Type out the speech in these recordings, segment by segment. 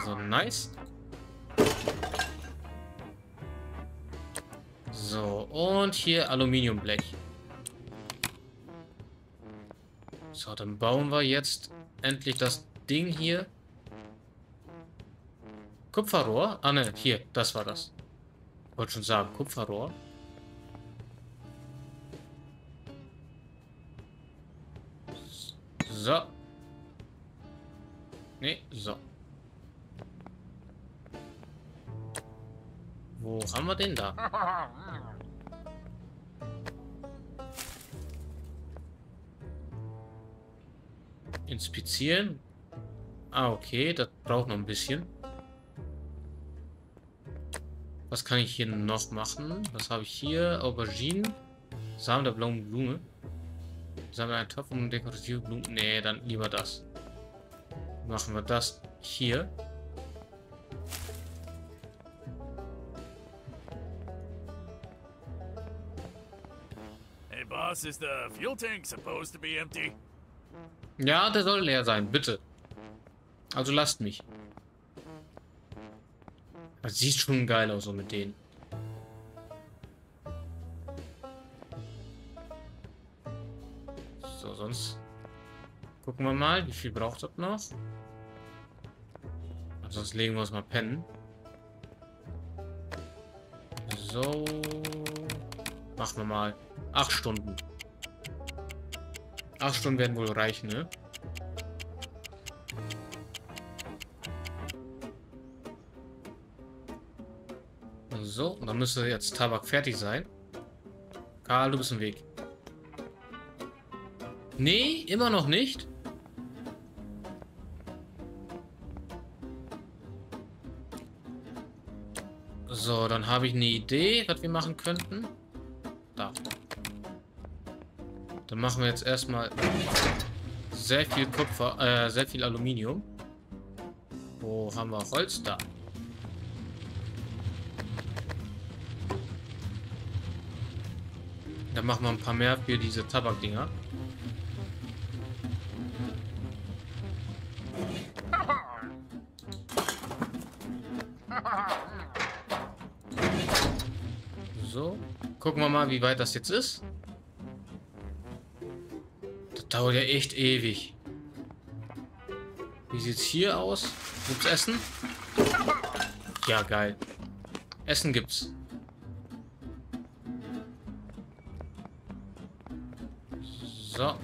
So, nice. So, und hier Aluminiumblech. So, dann bauen wir jetzt endlich das Ding hier. Kupferrohr? Ah ne, hier, das war das. Wollte schon sagen, Kupferrohr. So. Ne, so. Wo haben wir den da? Inspizieren. Ah, okay, das braucht noch ein bisschen. Was kann ich hier noch machen? Was habe ich hier? Auberginen. Samen der blauen Blume. Sammle einen Topf und dekorative Blumen. Nee, dann lieber das. Machen wir das hier. Boss, is the fuel tank supposed to be empty? Ja, der soll leer sein, bitte. Also lasst mich. Das sieht schon geil aus, so mit denen. So, sonst gucken wir mal, wie viel braucht das noch. Sonst legen wir uns mal pennen. So. Machen wir mal. Acht Stunden. Acht Stunden werden wohl reichen, ne? So, und dann müsste jetzt Tabak fertig sein. Karl, du bist im Weg. Nee, immer noch nicht. So, dann habe ich eine Idee, was wir machen könnten. Da. Dann machen wir jetzt erstmal sehr viel Kupfer, äh, sehr viel Aluminium. Wo haben wir Holz? Da. Dann machen wir ein paar mehr für diese Tabakdinger. So. Gucken wir mal, wie weit das jetzt ist. Dauert ja echt ewig. Wie sieht's hier aus? Gibt's Essen? Ja, geil. Essen gibt's. So.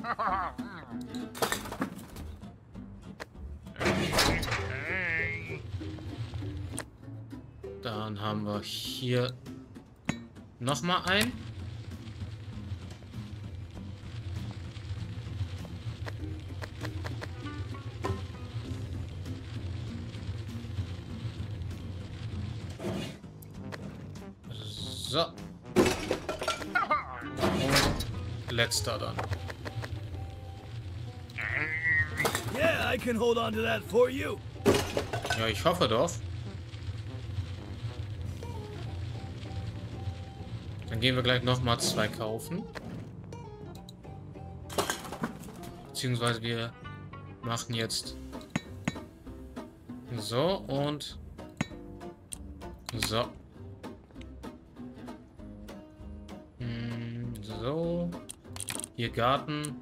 Dann haben wir hier noch mal Letzter dann. Yeah, I can hold on to that for you. Ja, ich hoffe doch. Dann gehen wir gleich nochmal zwei kaufen. Beziehungsweise wir machen jetzt so und so. Hier Garten.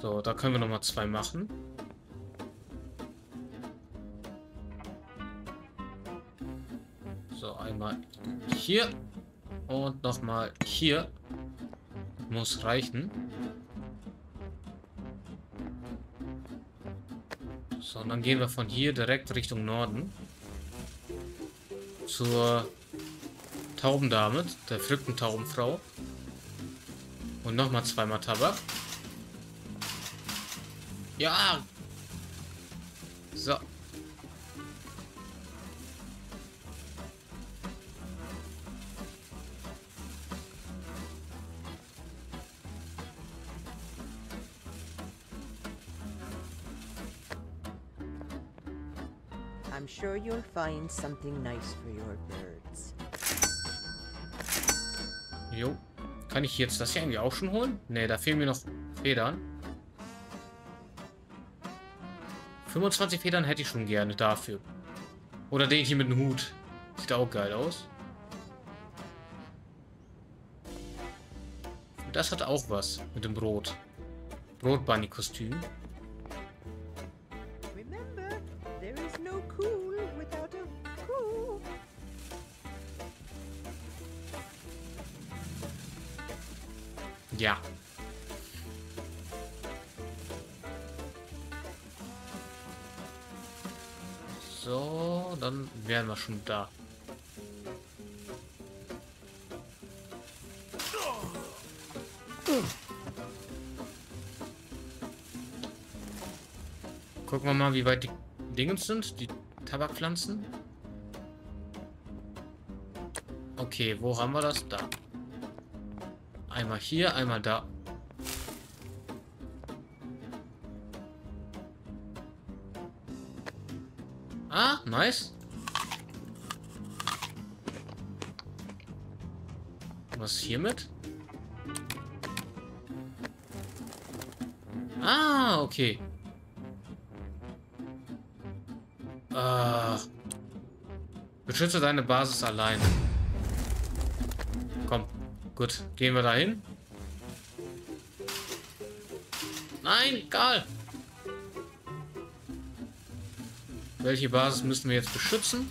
So, da können wir nochmal zwei machen. So, einmal hier und nochmal hier. Muss reichen. So, und dann gehen wir von hier direkt Richtung Norden. Zur Taubendame, der verrückten Taubenfrau. Und nochmal zweimal Tabak. Ja! So. I'm sure you'll find something nice for your birds. Kann ich jetzt das hier irgendwie auch schon holen? Ne, da fehlen mir noch Federn. 25 Federn hätte ich schon gerne dafür. Oder den hier mit dem Hut. Sieht auch geil aus. Das hat auch was mit dem Brot. Brotbunny-Kostüm. Ja. So, dann wären wir schon da. Gucken wir mal, wie weit die Dingens sind, die Tabakpflanzen. Okay, wo haben wir das? Da. Einmal hier, einmal da. Ah, nice. Was hiermit? Ah, okay. Ah. Beschütze deine Basis allein. Gut. Gehen wir dahin. Nein, Karl. Welche Basis müssen wir jetzt beschützen?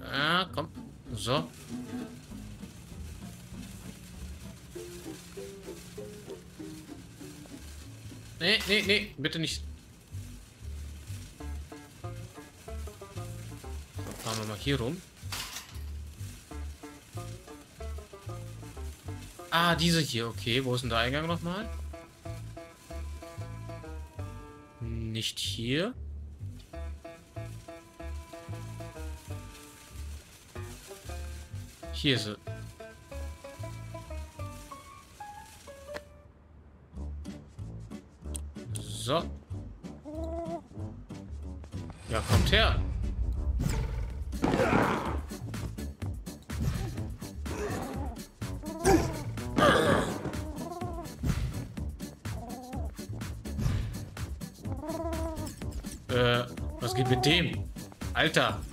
Ja, komm. So. Nee, nee, nee, bitte nicht. Hier rum. Ah, diese hier, okay. Wo ist denn der Eingang nochmal? Nicht hier. Hier ist sie. So. Ja, kommt her. Alter.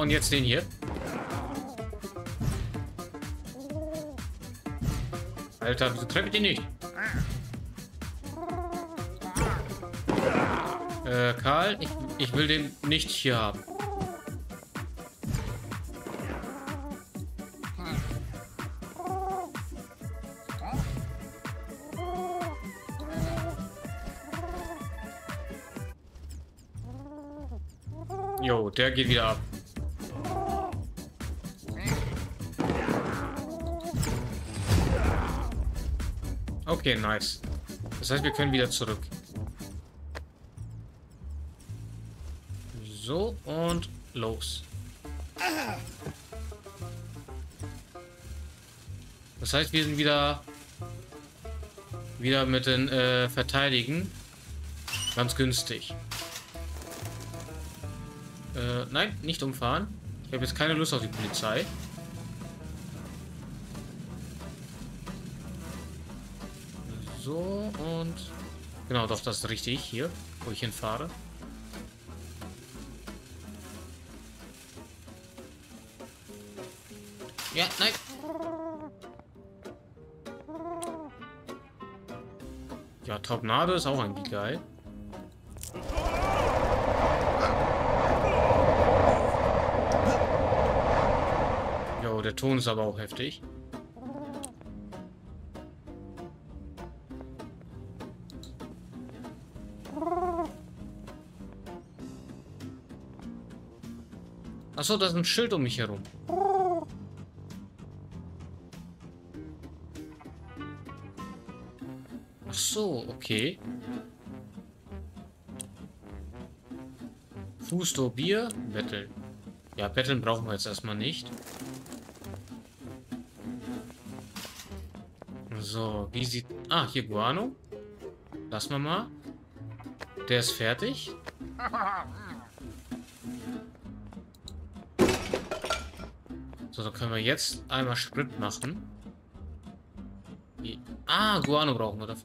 Und jetzt den hier. Alter, wieso treffe ich den nicht? Äh, Karl, ich, ich will den nicht hier haben. Jo, der geht wieder ab. Okay, nice. Das heißt, wir können wieder zurück. So, und los. Das heißt, wir sind wieder wieder mit den äh, Verteidigen. Ganz günstig. Äh, nein, nicht umfahren. Ich habe jetzt keine Lust auf die Polizei. So, und... Genau, doch, das ist richtig. Hier, wo ich hinfahre. Ja, nein. Ja, Tornado ist auch irgendwie geil. Jo, der Ton ist aber auch heftig. Achso, da ist ein Schild um mich herum. Ach so, okay. Fusto Bier, Betteln. Ja, Betteln brauchen wir jetzt erstmal nicht. So, wie sieht... Ah, hier Guano. Lassen wir mal. Der ist fertig. So, dann können wir jetzt einmal Sprit machen. Ah, Guano brauchen wir dafür.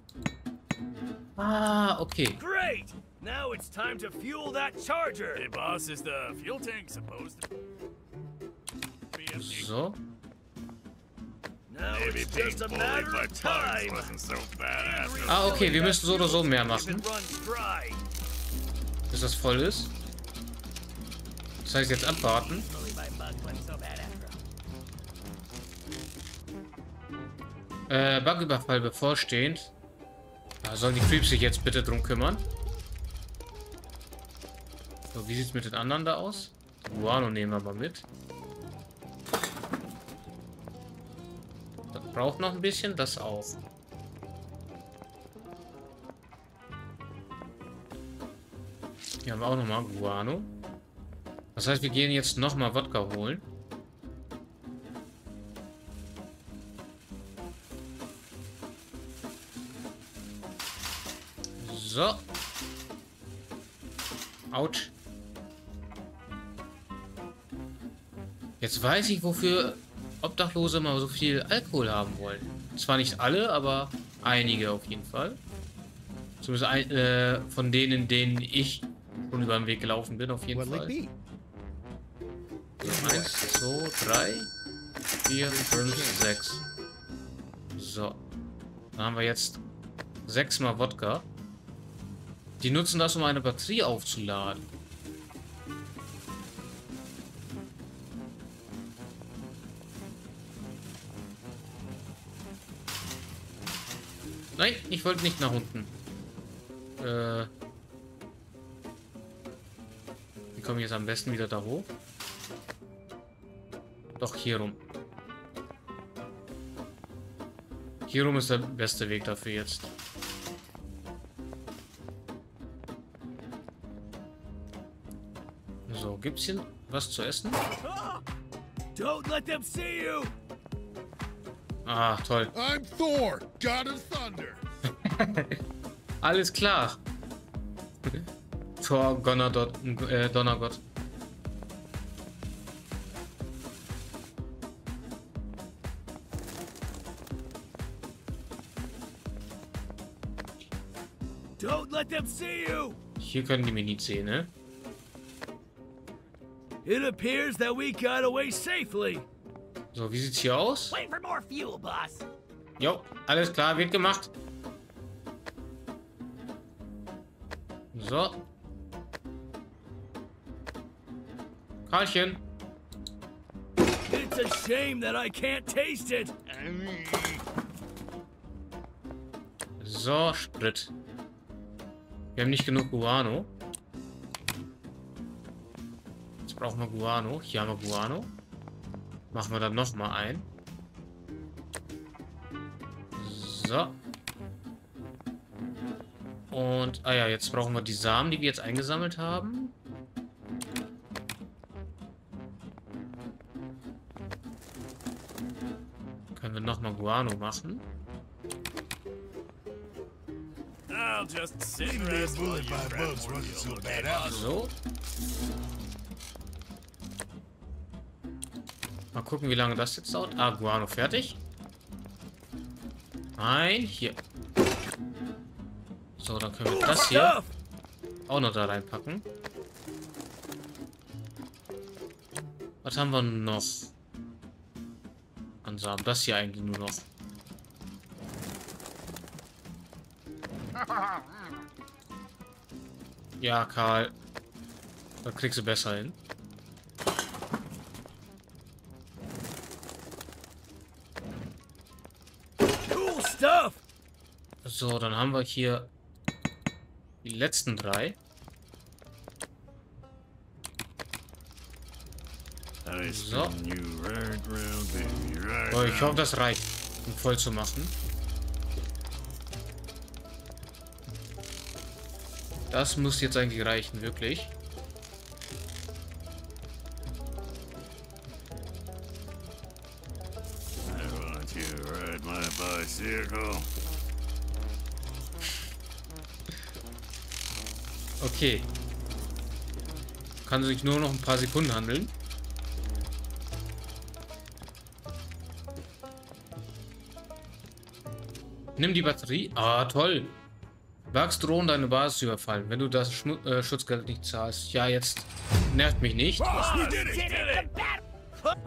Ah, okay. Great! Now it's time to fuel that charger. Hey, boss, is the fuel tank supposed to be empty? So. Now it's just a matter of time. wasn't so bad after Ah, okay, wir müssen so oder so mehr machen, bis das voll ist. Das heißt jetzt abwarten. Äh, Bugüberfall bevorstehend. Da sollen die Creeps sich jetzt bitte drum kümmern. So, wie sieht's mit den anderen da aus? Guano nehmen wir mal mit. Das braucht noch ein bisschen, das auch. Hier haben wir auch nochmal Guano. Das heißt, wir gehen jetzt nochmal Wodka holen. So. Autsch. Jetzt weiß ich, wofür Obdachlose mal so viel Alkohol haben wollen. Zwar nicht alle, aber einige auf jeden Fall. Zumindest ein, äh, von denen, denen ich schon über den Weg gelaufen bin, auf jeden Fall. So, eins, zwei, drei, vier, fünf, sechs. So. Dann haben wir jetzt sechsmal Wodka. Die nutzen das, um eine Batterie aufzuladen. Nein, ich wollte nicht nach unten. Äh. Wie komme ich jetzt am besten wieder da hoch? Doch, hier rum. Hier rum ist der beste Weg dafür jetzt. Gibt's hier was zu essen? Don't let them see you. Ah, toll. I'm Thor, god of thunder. Alles klar. Thor, Gonnerdot, äh, Donnergott. Don't let them see you. Hier können die mich nicht sehen, ne? It appears that we got away safely. So, wie sieht's hier aus? Wait for more fuel, boss. Jo, alles klar, wird gemacht. So. Karlchen. It's a shame that I can't taste it. So, Sprit. Wir haben nicht genug Guano. Brauchen wir Guano. Hier haben wir Guano. Machen wir dann nochmal ein. So. Und, ah ja, jetzt brauchen wir die Samen, die wir jetzt eingesammelt haben. Können wir nochmal Guano machen. I'll gucken, wie lange das jetzt dauert. Ah, Guano fertig. Nein, hier. So, dann können wir das hier auch noch da reinpacken. Was haben wir noch? An Samen. Das hier eigentlich nur noch. Ja, Karl. Da kriegst du besser hin. So, dann haben wir hier die letzten drei. So. So, ich hoffe, das reicht, um voll zu machen. Das muss jetzt eigentlich reichen, wirklich. I want you to ride my bicycle. Okay. Kann sich nur noch ein paar Sekunden handeln. Nimm die Batterie. Ah, toll. Wagst drohen, deine Basis zu überfallen, wenn du das Schmu äh, Schutzgeld nicht zahlst. Ja, jetzt nervt mich nicht. It!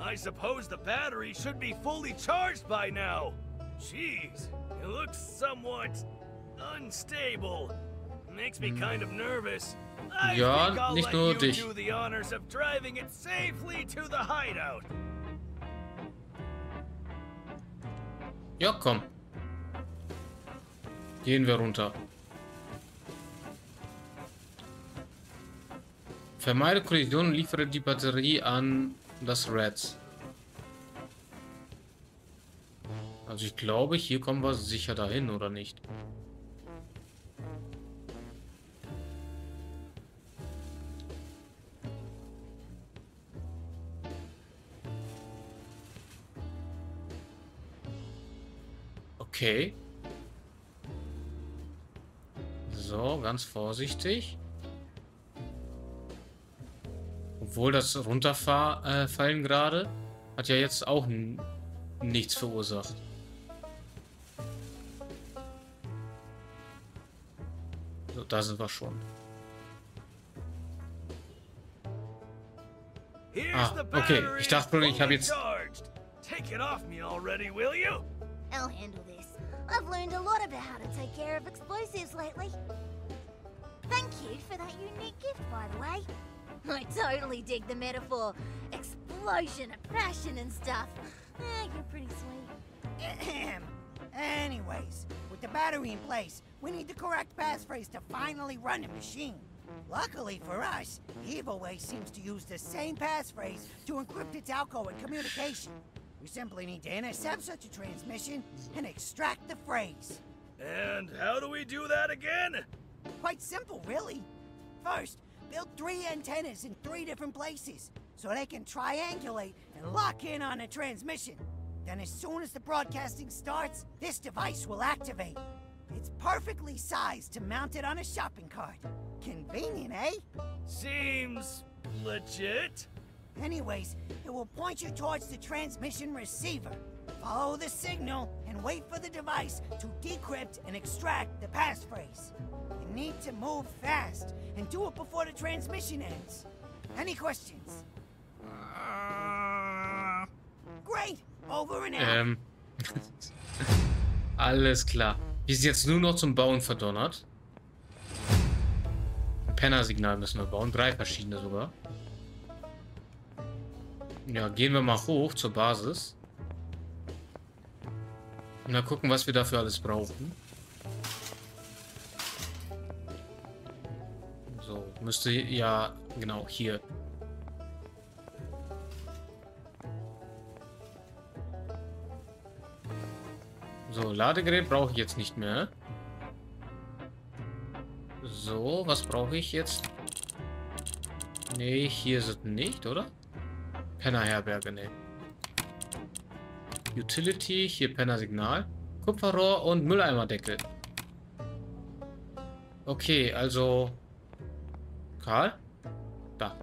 I suppose the battery should be fully charged by now. Jeez, it looks somewhat unstable. Ja, nicht nur dich. do the honors of driving it safely to the hideout. Ja, komm. Gehen wir runter. Vermeide Kollisionen, liefere die Batterie an das Reds. Also ich glaube, hier kommen wir sicher dahin, oder nicht? Okay. So, ganz vorsichtig. Obwohl das Runterfallen äh, gerade hat ja jetzt auch nichts verursacht. So, da sind wir schon. Ah, okay. Ich dachte ich habe jetzt-. Take it off me already, will you? I'll handle this. I've learned a lot about how to take care of explosives lately. Thank you for that unique gift, by the way. I totally dig the metaphor. Explosion of passion and stuff. Eh, you're pretty sweet. Anyways, with the battery in place, we need the correct passphrase to finally run the machine. Luckily for us, EvoWay seems to use the same passphrase to encrypt its outgoing communication. We simply need to intercept such a transmission and extract the phrase. And how do we do that again? Quite simple, really. First, build three antennas in three different places so they can triangulate and lock in on a transmission. Then, as soon as the broadcasting starts, this device will activate. It's perfectly sized to mount it on a shopping cart. Convenient, eh? Seems legit. Anyways, it will point you towards the transmission receiver. Follow the signal and wait for the device to decrypt and extract the passphrase. You need to move fast and do it before the transmission ends. Any questions? Uh. Great! Over and out. Ähm. Alles klar. Wir sind jetzt nur noch zum Bauen verdonnert. Penner-Signal müssen wir bauen. Drei verschiedene sogar. Ja, gehen wir mal hoch zur Basis. Und dann gucken, was wir dafür alles brauchen. So, müsste ja, genau, hier. So, Ladegerät brauche ich jetzt nicht mehr. So, was brauche ich jetzt? Nee, hier es nicht, oder? Pennerherberge, nee. Utility, hier Penner-Signal. Kupferrohr und Mülleimerdeckel. Okay, also... Karl? Da.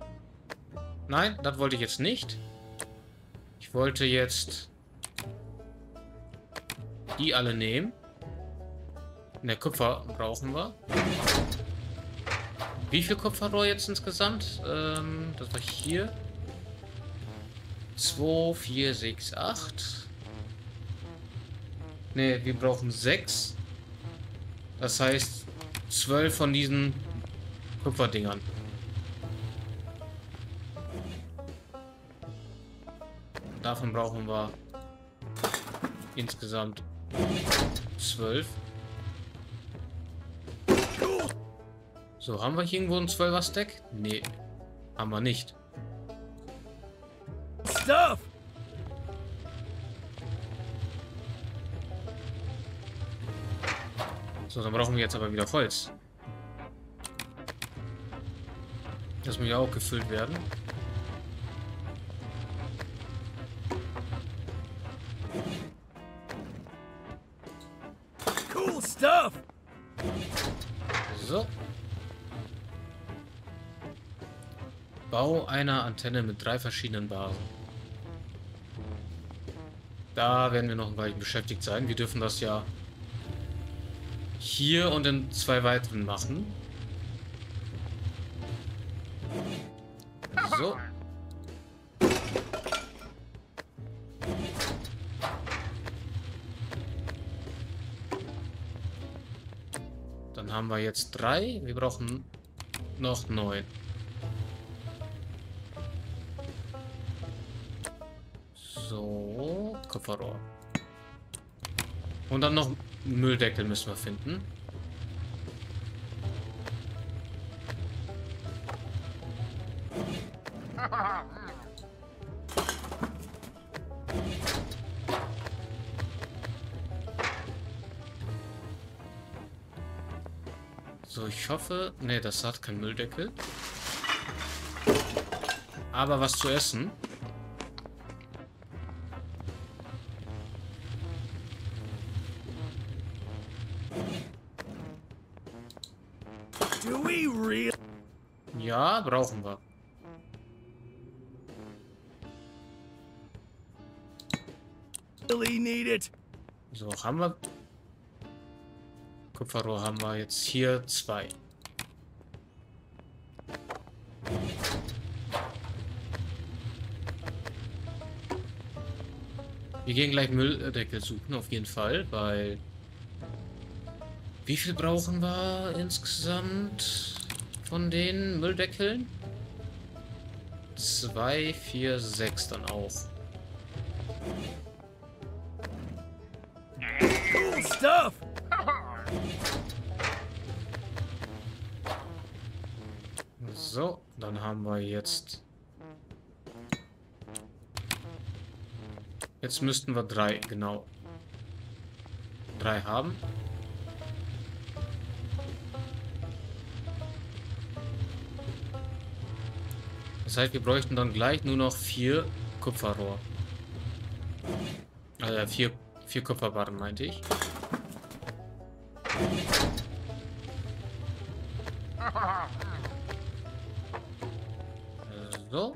Nein, das wollte ich jetzt nicht. Ich wollte jetzt die alle nehmen. Ne, Kupfer brauchen wir. Wie viel Kupferrohr jetzt insgesamt? Ähm, das war hier. 2, 4, 6, 8. Ne, wir brauchen 6. Das heißt 12 von diesen Kupferdingern. Davon brauchen wir insgesamt 12. So, haben wir hier irgendwo ein 12er Stack? Nee, haben wir nicht. Stuff! So, dann brauchen wir jetzt aber wieder Holz. Das muss ja auch gefüllt werden. Cool stuff! So. Bau einer Antenne mit drei verschiedenen Basen. Da werden wir noch ein Weilchen beschäftigt sein. Wir dürfen das ja hier und in zwei weiteren machen. So. Dann haben wir jetzt drei. Wir brauchen noch neun. So, Kupferrohr. Und dann noch Mülldeckel müssen wir finden. So, ich hoffe... Ne, das hat kein Mülldeckel. Aber was zu essen. Haben wir... Kupferrohr haben wir jetzt hier zwei. Wir gehen gleich Mülldeckel suchen, auf jeden Fall, weil... Wie viel brauchen wir insgesamt von den Mülldeckeln? Zwei, vier, sechs dann auch. Jetzt müssten wir drei, genau. Drei haben. Das heißt, wir bräuchten dann gleich nur noch vier Kupferrohr. Äh, vier, vier Kupferbarren, meinte ich. So.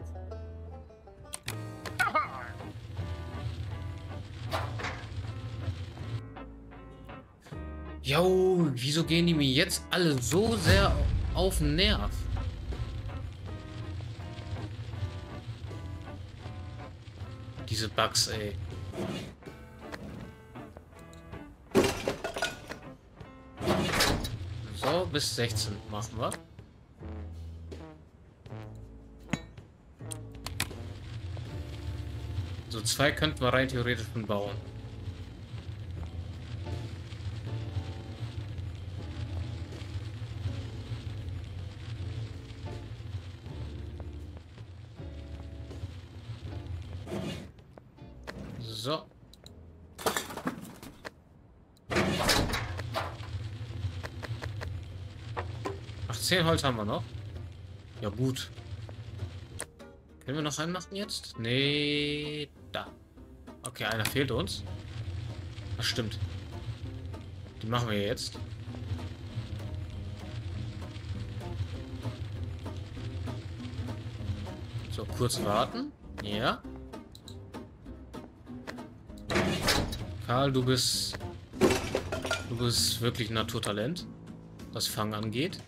Jo, wieso gehen die mir jetzt alle so sehr auf den Nerv? Diese Bugs, ey. So, bis 16 machen wir. So, zwei könnten wir rein theoretisch schon bauen. 10 Holz haben wir noch. Ja, gut. Können wir noch einen machen jetzt? Nee, da. Okay, einer fehlt uns. Das stimmt. Die machen wir jetzt. So, kurz warten. Ja. Karl, du bist... Du bist wirklich Naturtalent, was Fang angeht.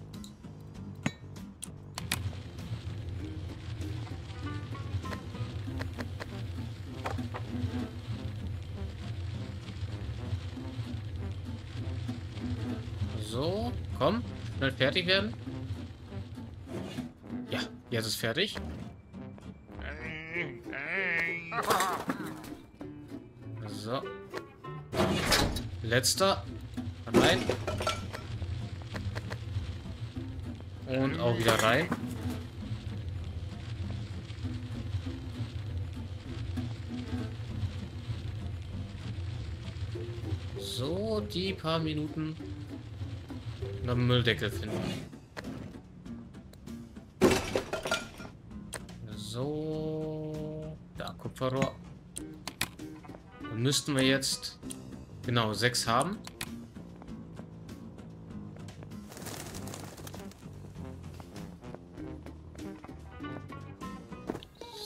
Schnell fertig werden. Ja, jetzt ist fertig. So. Letzter. Rein. Und auch wieder rein. So, die paar Minuten noch einen Mülldeckel finden. So. Da, Kupferrohr. Dann müssten wir jetzt genau sechs haben.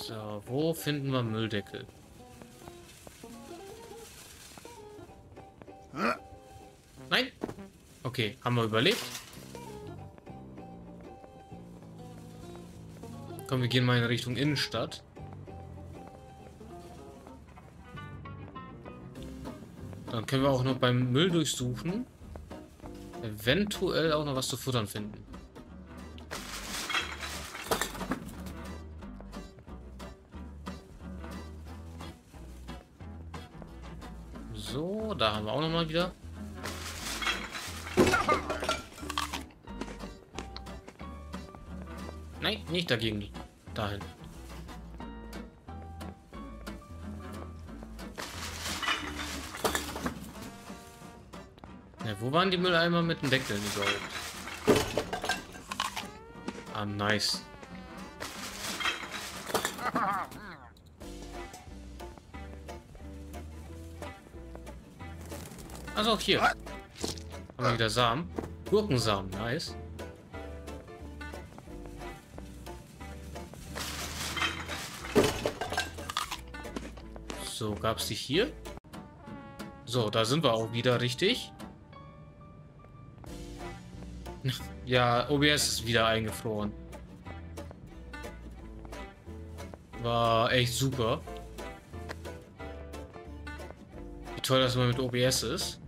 So, wo finden wir Mülldeckel? Okay, haben wir überlebt. Komm, wir gehen mal in Richtung Innenstadt. Dann können wir auch noch beim Müll durchsuchen. Eventuell auch noch was zu futtern finden. So, da haben wir auch noch mal wieder. Nein, nicht dagegen. Dahin. Ja, wo waren die Mülleimer mit den Deckeln überhaupt? Ah, nice. Also auch hier. Haben wir wieder Samen. Gurkensamen, nice. So, gab es die hier? So, da sind wir auch wieder richtig. Ja, OBS ist wieder eingefroren. War echt super. Wie toll das mal mit OBS ist.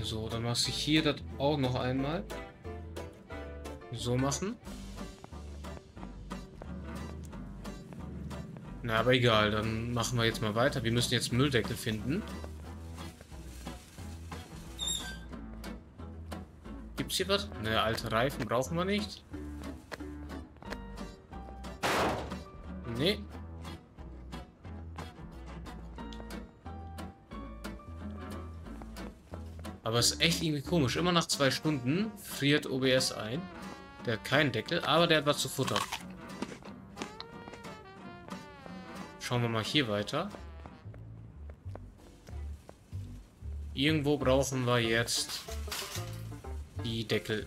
So, dann machst du hier das auch noch einmal. So machen. Na, aber egal, dann machen wir jetzt mal weiter. Wir müssen jetzt Mülldeckel finden. Gibt's hier was? Ne, alte Reifen brauchen wir nicht. Nee. Aber es ist echt irgendwie komisch. Immer nach zwei Stunden friert OBS ein. Der hat keinen Deckel, aber der hat was zu futtern. Schauen wir mal hier weiter. Irgendwo brauchen wir jetzt die Deckel.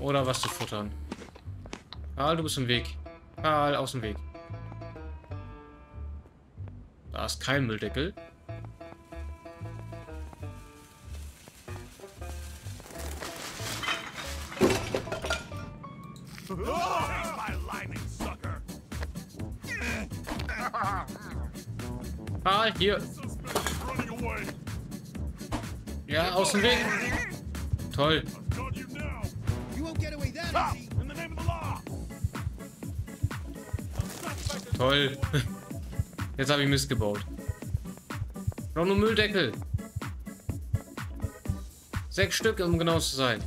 Oder was zu futtern. Karl, du bist im Weg. Karl, aus dem Weg. Da ist kein Mülldeckel. Karl, hier. Ja, aus dem Weg. Toll. Toll. Jetzt habe ich Mist gebaut. Brauche nur Mülldeckel. Sechs Stück, um genau zu sein.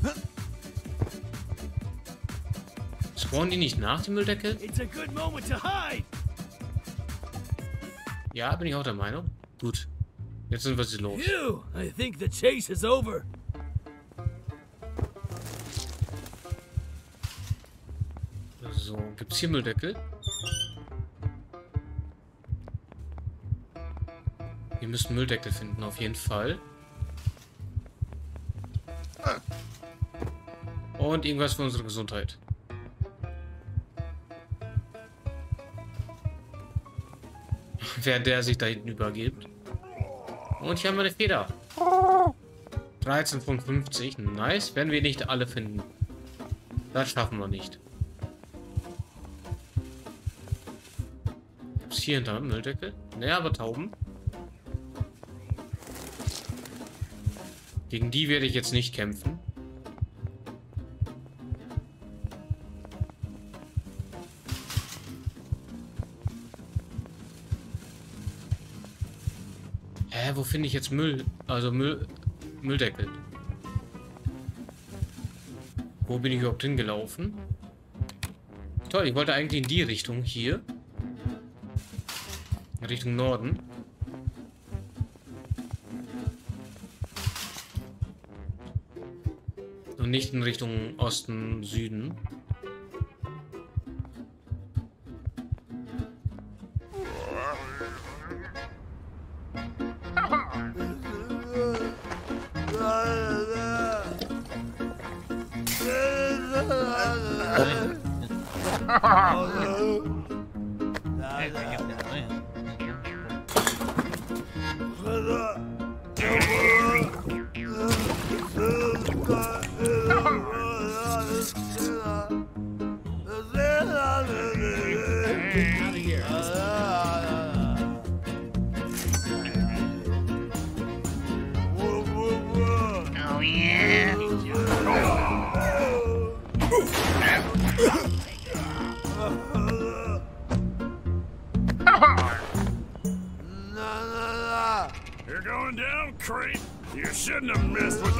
Spawnen die nicht nach dem Mülldeckel? It's a good moment to hide. Ja, bin ich auch der Meinung. Gut. Jetzt sind wir sie los. Phew, I think the chase is over. So, gibt's hier Mülldeckel? Wir müssen Mülldeckel finden, auf jeden Fall. Und irgendwas für unsere Gesundheit. Während der sich da hinten übergibt. Und hier haben wir eine Feder. 13 von 50. Nice. Werden wir nicht alle finden. Das schaffen wir nicht. Gibt's hier hinter einem Mülldeckel? Ne, aber Tauben. Gegen die werde ich jetzt nicht kämpfen. Hä, wo finde ich jetzt Müll? Also Müll... Mülldeckel. Wo bin ich überhaupt hingelaufen? Toll, ich wollte eigentlich in die Richtung hier. Richtung Norden. Und nicht in Richtung Osten, Süden. Creep. You shouldn't have messed with